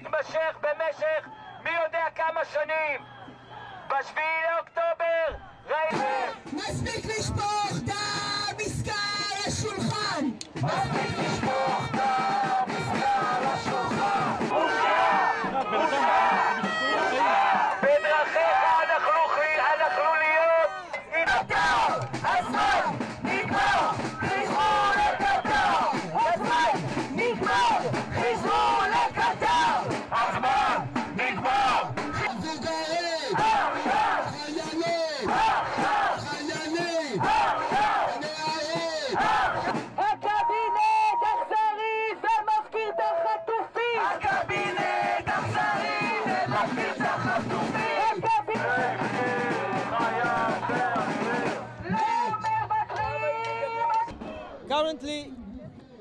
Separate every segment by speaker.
Speaker 1: מתמשך במשך מי יודע כמה שנים. בשביעי לאוקטובר ראינו...
Speaker 2: מספיק לשפוך
Speaker 3: Currently,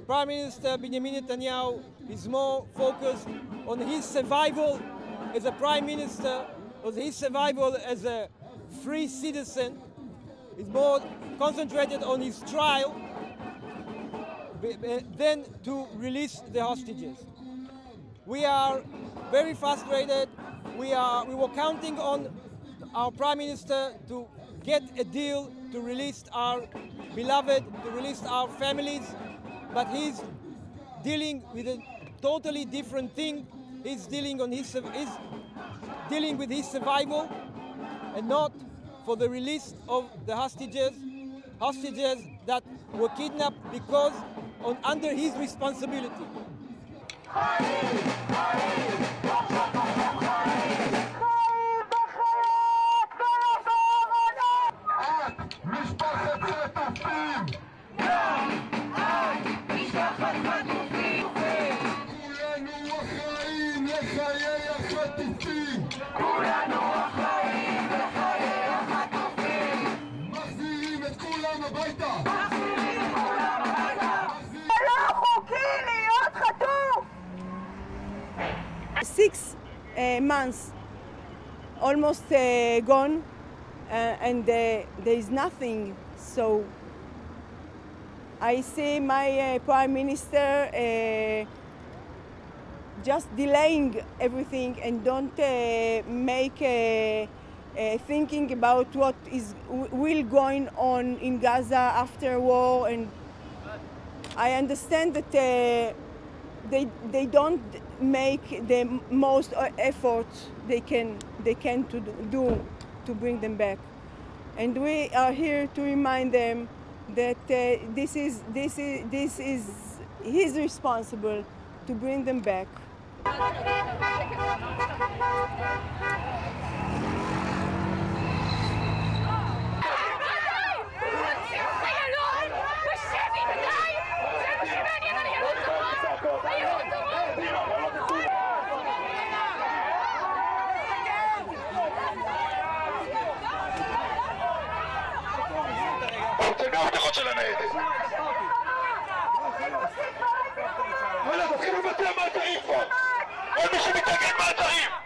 Speaker 3: Prime Minister Benjamin Netanyahu is more focused on his survival as a Prime Minister, on his survival as a free citizen. He's more concentrated on his trial than to release the hostages. We are very frustrated. We, are, we were counting on our Prime Minister to get a deal to release our beloved, to release our families, but he's dealing with a totally different thing. He's dealing on his, sur- he's dealing with his survival and not for the release of the hostages, hostages that were kidnapped because on, under his responsibility.
Speaker 1: חיים וחיות ולא בעבודה!
Speaker 2: את משפחת חטופים! כולנו אחראים
Speaker 4: six uh, months almost uh, gone uh, and there is nothing. So i see my prime minister just delaying everything and don't make uh, thinking about what is will going on in gaza after war and I understand that uh, they they don't make the most uh, effort they can they can to do to bring them back, and we are here to remind them that uh, this is this is this is he's responsible to bring them back.
Speaker 5: הכוחות של הניידת! וואלה, תתחילו לבטל מעצרים פה! עוד מישהו שמתנגד מעצרים!